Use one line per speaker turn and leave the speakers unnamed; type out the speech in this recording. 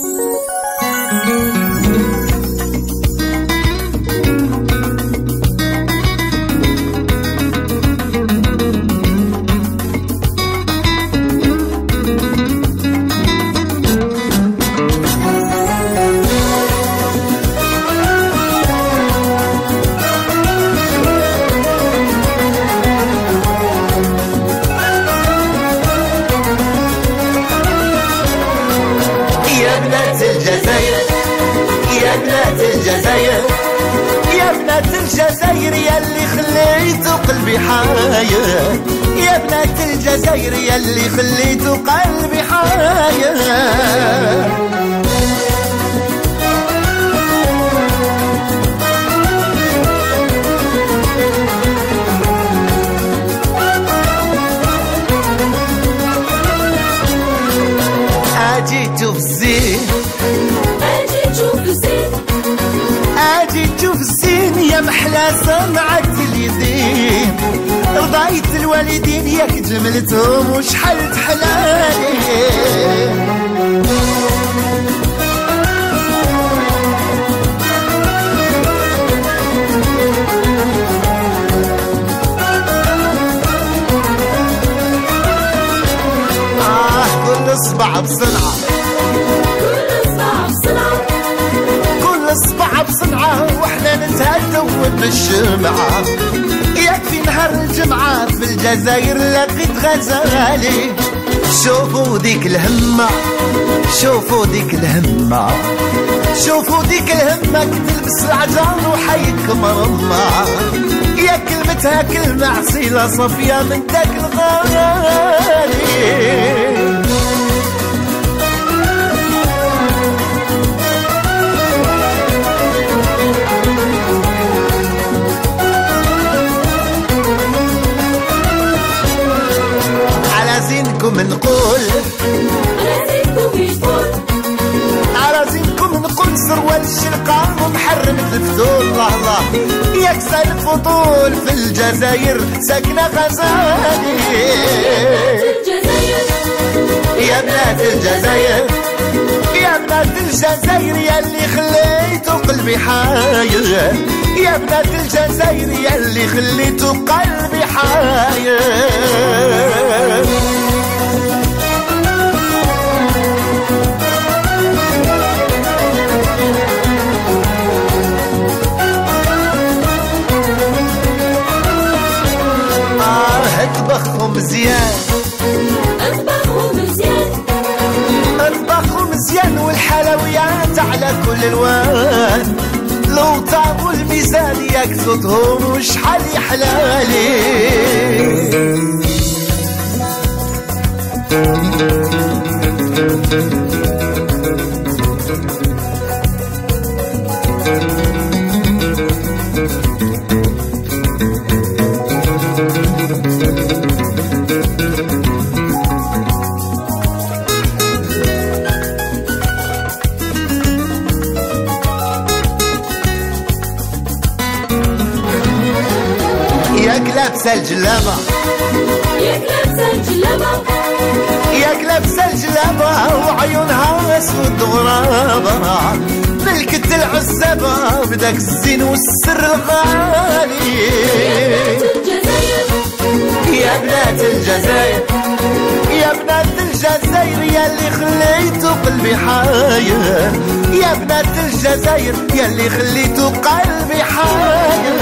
Música بنات الجزائر يا بنات الجزائر يا بنات الجزائر يا اللي خليتوا قلبي حاير. يا بنات الجزائر يا اللي خليتوا قلبي حاير. في الزين
أجي تشوف الزين
أجي تشوف الزين يا محلى صنعة اليدين رضايت الوالدين ياك جملتهم وشحال تحلالي آه كل بالشمعة يكفي نهار الجمعة في الجزائر لقيت غزالي شوفوا ديك الهمة شوفوا ديك الهمة. شوفوا ديك الهمة تلبس العجان وحيك مرمى يا كلمتها كلمة عسيلة صفية من داك الغالي زينكم نقول
على زينكم يقول
على زينكم نقول سروال الشرقة ومحرمة الفتول الله الله ياك سالف فطول في الجزائر. ساكنة غزالي. يا بنات الجزائر يا بنات الجزائر يا اللي خليتوا قلبي حاير. يا بنات الجزائر يا اللي خليتوا قلبي حاير. مزيان.
اطبخوا مزيان.
اطبخوا مزيان والحلويات على كل الوان. لو طابوا الميزان ياك صوتهم وشحال لابسة الجلابة.
ياك لابسة الجلابة.
ياك لابسة الجلابة وعيونها أسود غرابة. ملكة العزابة بداك الزين والسر الغالي. يا بنات الجزائر يا بنات الجزائر يا اللي خليتوا قلبي حاير. يا بنات الجزائر يا اللي خليتوا قلبي حاير.